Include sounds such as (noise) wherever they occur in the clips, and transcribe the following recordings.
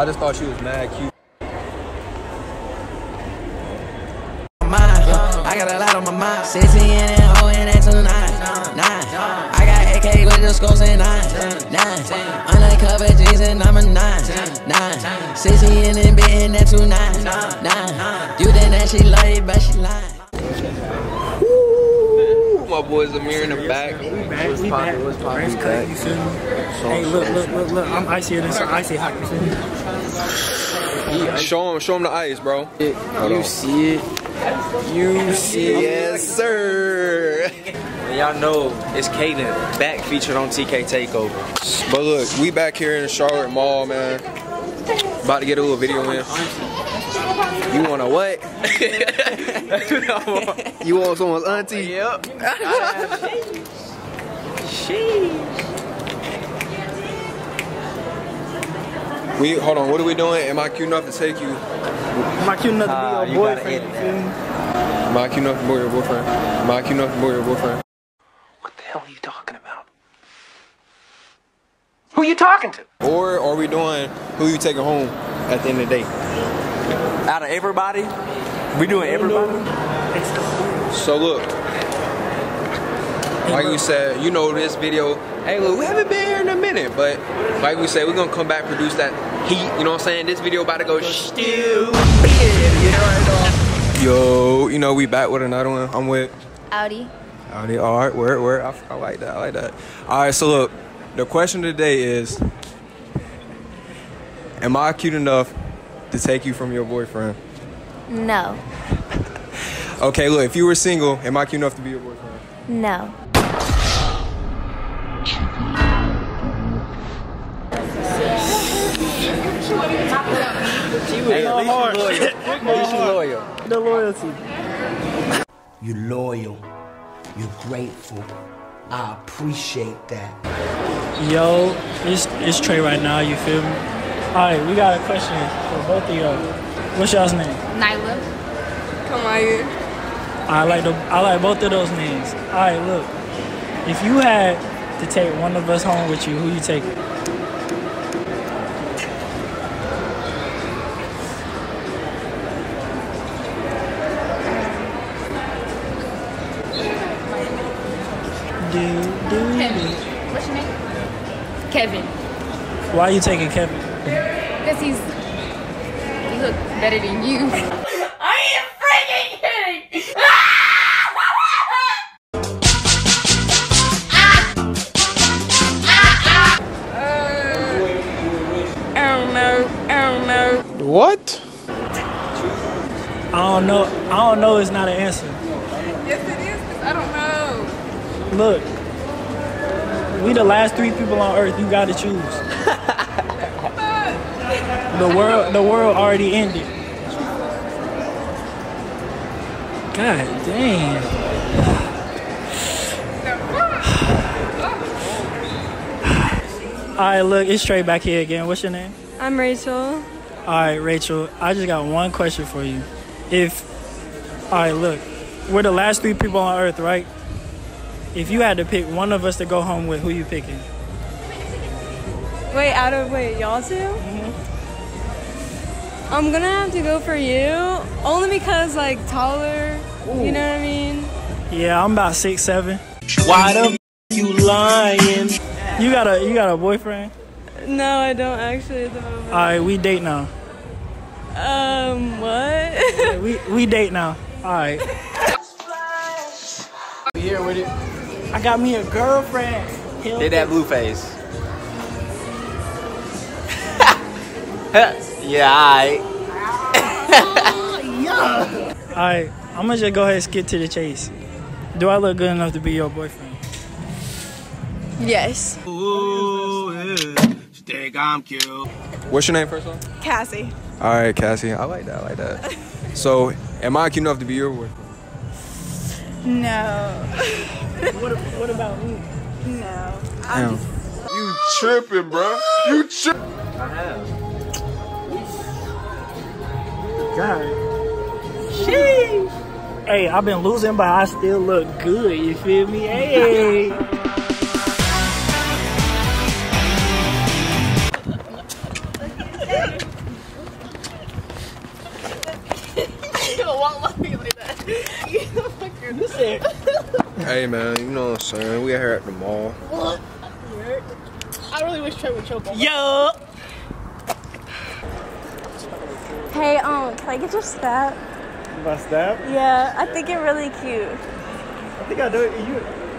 I just thought she was mad cute. I got a lot on my mind. 16 and O and that's a nine. Nine. I got AK with the scores and nine. Nine. Undercover jeans and I'm a nine. Nine. 16 and then betting that two nine. Nine. You think that she love it, but she lying. My boys Amir in the back. We back, we back. First cut, you feel me? Hey, look, look, look, look. I'm icier than some icy hot, you feel me? Show him, show him the ice, bro. You see it. You see it. Yes, sir. Y'all know it's Kaden back featured on TK Takeover. But look, we back here in the Charlotte Mall, man. About to get a little video in. You want a what? (laughs) you want someone's auntie? Yep. Sheesh. We hold on. What are we doing? Am I cute enough to take you? Am I cute enough Ah, to be your gotta boyfriend, edit you feel me? Am I cute enough to be your boyfriend? Am I cute enough to be your boyfriend? What the hell are you talking about? Who are you talking to? Or are we doing who you taking home at the end of the day? Out of everybody? We doing everybody? So look, like we said, you know this video. Hey, look, we haven't been here in a minute, but like we said, we're gonna come back, produce that heat. You know what I'm saying? This video about to go stupid. Yo, you know we back with another one. I'm with Audi. Audi. All right, where, where? I, I like that. I like that. All right, so look, the question today is, am I cute enough to take you from your boyfriend? No. (laughs) Okay, look, if you were single, am I cute enough to be your boyfriend? No. Hey, at least you loyal. (laughs) At least you loyal. The loyalty. You're loyal. You're grateful. I appreciate that. Yo, it's, it's Trey right now, you feel me? Alright, we got a question for both of y'all. What's y'all's name? Nyla. Come on here. I like the I like both of those names. Alright, look. If you had to take one of us home with you, who you take? Do, do, Kevin. do. What's your name? Kevin. Why are you taking Kevin? Because he's. He look better than you. Are you freaking kidding? I don't know. I don't know. What? I don't know. I don't know. It's not an answer. Yes, it is. 'cause I don't know. Look, we the last three people on Earth. You got to choose. (laughs) the world, the world already ended. God damn. All right, look, it's Trey back here again. What's your name? I'm Rachel. All right, Rachel. I just got one question for you. If, all right, look, we're the last three people on Earth, right? If you had to pick one of us to go home with, who you picking? Wait, out of wait, y'all 2 mm-hmm. I'm gonna have to go for you, only because like taller. You know what I mean? Yeah, I'm about six seven. Why the f- you lying? You got a you got a boyfriend? No, I don't actually at the moment. All right, we date now. Um, what? We (laughs) we date now. All right. Here with it. I got me a girlfriend. Hell Hit that blue face. (laughs) yeah, alright. All right, I'm gonna just go ahead and skip to the chase. Do I look good enough to be your boyfriend? yes. What's your name first of all? Cassie. All right, Cassie. I like that. I like that. (laughs) So, am I cute enough to be your boyfriend? No. What what about me? No. Damn. You tripping, bro? You tripping? god. Sheesh. Hey, I've been losing, but I still look good. You feel me? Hey. hey man, you know what I'm saying? We are here at the mall. I really wish Trey would choke on. Yo. Hey, um, can I get your snap? My snap? Yeah, I think you're really cute. I think I know it. You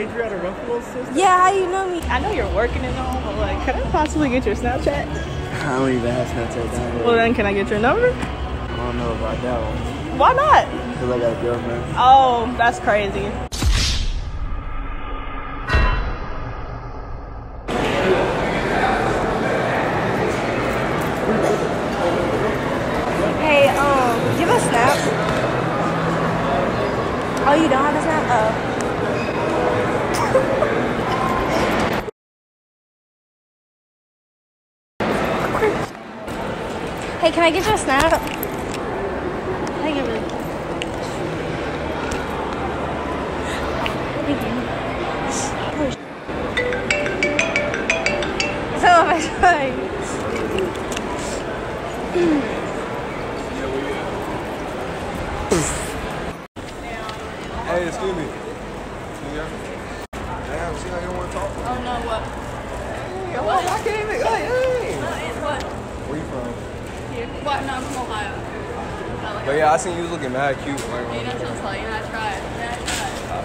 Adriana Ruffalo's sister? Yeah, how you know me? I know you're working and all, but like, can I possibly get your Snapchat? I don't even have Snapchat down Well, then, can I get your number? I don't know about that one. Why not? Because I got a girlfriend. Oh, that's crazy. Hey, can I get your snap? I think it really. Thank you. Oh, sh- So am I trying? Hey, excuse me. Yeah. Damn, see how you don't want to talk? Oh no, what? Hey, what? I can't even. Hey, hey. What? Where you from? What? No, I'm from Ohio. But yeah, I seen you looking mad cute. Like, You know, just like, you I tried. Yeah, I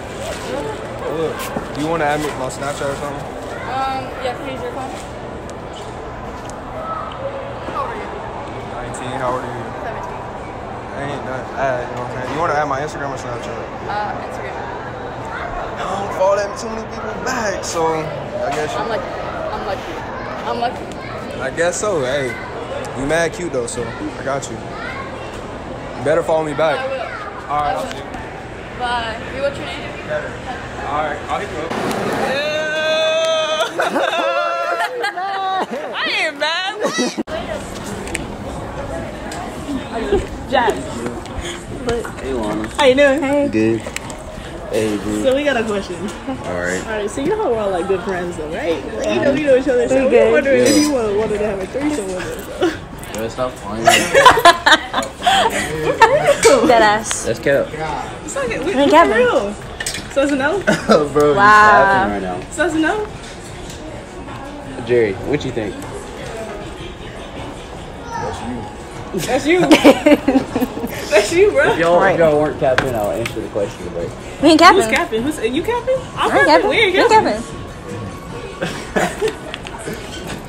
tried. look, do you want to add me my Snapchat or something? Um, yeah, here's your phone. How old are you? 19. How old are you? 17. I ain't nothing. Add, you know what I'm saying? You want to add my Instagram or Snapchat? Uh, Instagram. I don't follow that too many people back, so I guess you. I'm lucky. I'm lucky. I'm lucky. I guess so. Hey, you mad cute though, so I got you. You better follow me I back. will. All right, I'll see you. Bye. Hey, what's your name? All right, I'll hit you up. (laughs) I ain't mad. (laughs) Jazz. Hey, Lana. How you doing? Hey. Good. Hey, dude. So we got a question. Alright. All right. So you know how we're all like good friends, though, right? Like, you know we know each other. So We good. we're wondering if you wanted, wanted to have a threesome with us. Yo, stop playing. Dead ass. That's cap. It's like we, Hey, we Kevin. real. So it's a no. Bro, Wow. you laughing right So it's a no. Jerry, what you think? That's you. That's you, (laughs) bro. If y'all, Right. if y'all weren't capping, I'll answer the question, but Me and Who's Kevin. capping? Who's are you capping? I'm I ain't capping. Kevin. We Me ain't and capping. Kevin.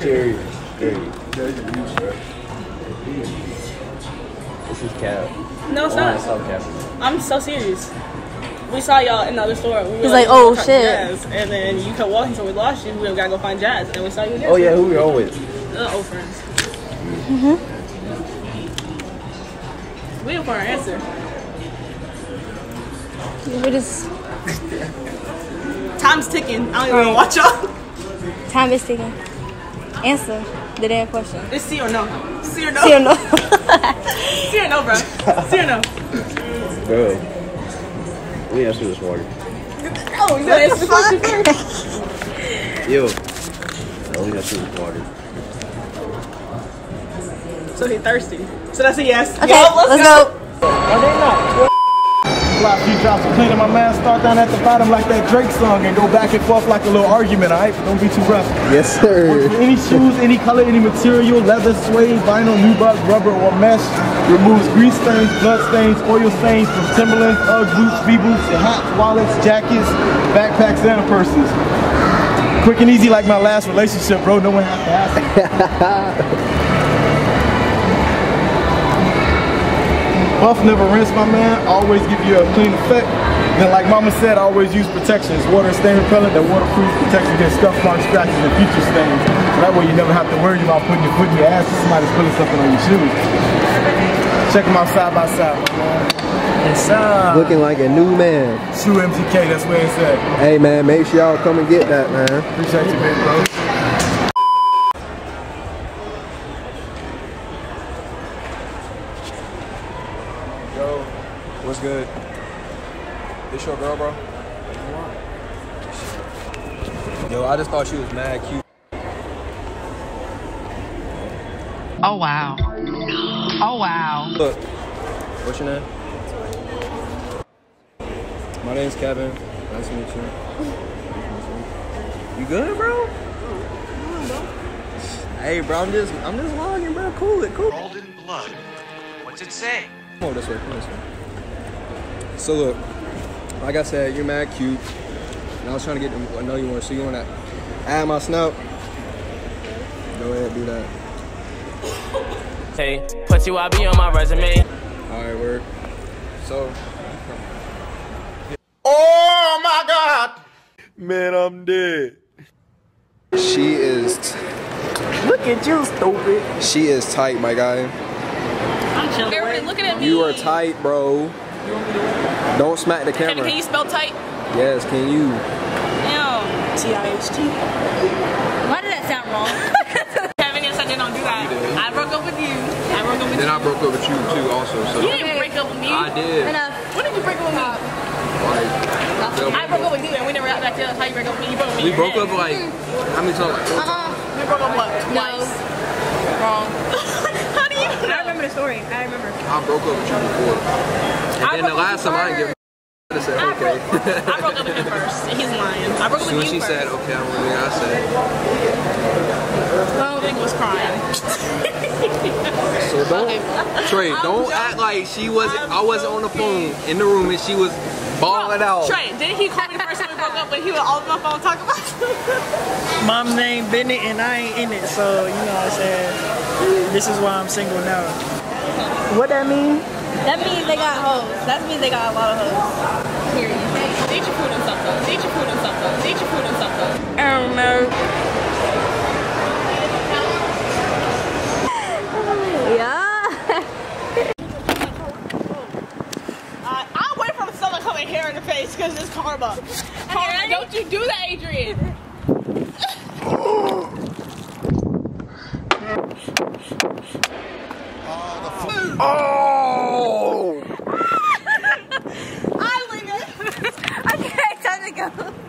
(laughs) Jerry, Jerry. This is cap. No, it's Oh, not. stop capping. I'm so serious. We saw y'all in the other store. We were He's like, we "Oh, shit." Jazz. And then you kept walking, so we lost you. We gotta go find Jazz, and then we saw you again. Oh yeah, who we all with? The old friends. Mm hmm. Waiting for our answer. We just Time's ticking. I don't even want to watch y'all. time is ticking. Answer the damn question. It's see or no. See or no. See or no? (laughs) See or no, bro. See or no. Bro. Let me answer this water. Oh, you gotta answer the question first. Yo. Let me answer this water. So he thirsty. So that's a yes. Okay, Yo, let's go. Fly a few drops of clean in my man, start down at the bottom like that Drake song and go back and forth like a little argument, alright? Don't be too rough. Yes, sir. Any shoes, any color, any material, leather, suede, vinyl, nubuck, rubber, or mesh, removes grease stains, blood stains, oil stains from Timberlands, Ugg boots, V-boots, and hats, wallets, jackets, backpacks, and purses. Quick and easy like my last relationship, bro. No one has to ask. (laughs) Buff never rinse, my man. Always give you a clean effect. And like Mama said, always use protection. It's water stain repellent that waterproof protects against scuff marks, scratches, and future stains. So that way you never have to worry about putting your foot in your ass if somebody's putting something on your shoes. Check them out side by side, my man. Yes, sir. Looking like a new man. Shoe MTK, that's where it's at. Hey man, make sure y'all come and get that, man. Appreciate you, big bro. Yo, what's good? This your girl, bro? Yo, I just thought she was mad cute. Oh wow. Oh wow. Look, what's your name? My name's Kevin. Nice to meet you. You good, bro? Hey, bro, I'm just, I'm just logging, bro. Cool it, cool. Rolled in blood. What's it say? Come over this way, come this way. So look, like I said, you're mad cute. And I was trying to get to know you more. So you wanna add my snap? Go ahead, do that. Hey, put you I be on my resume. Alright, word. So Oh my God! Man, I'm dead. she is Look at you, stupid. she is tight, my guy. Everybody looking at me. You are tight, bro. Don't smack the camera. can you spell tight? Yes, can you? T-I-H-T. Why did that sound wrong? (laughs) Kevin, yes, I did not do that. I broke up with you. I broke up with Then you. I broke up with you too, also. So You didn't break up with me. I did. Enough. When did you break up with me? I broke up with you and we never got back together. That's how you break up with me. You broke up with me. we broke up like how many times? Like, Uh-uh. We broke up what? Twice. Wrong. (laughs) how do you know? I remember the story. I remember. I broke up with you before. And then the last time I didn't give I said okay. I broke up with him (laughs) first. He's lying. I broke up with you she first. said okay, I'm really I said. Oh, well, nigga was crying. So don't (laughs) Trey, don't act like she wasn't I wasn't on the phone in the room and she was balling out. Trey, didn't he call me the first time broke but he was all on my phone talking about Mom named Bennett and I ain't in it, so you know what I'm saying. This is why I'm single now. What that mean? That means they got hoes. That means they got a lot of hoes. Period. Eat your food and something. Eat your food and something. Eat food and something. I don't know. Yeah. Uh, I'll wait for someone to come and hair in the face because it's karma. Paula, don't you do that, Adrian. oh, oh. (laughs) I win it. (laughs) okay, time to go.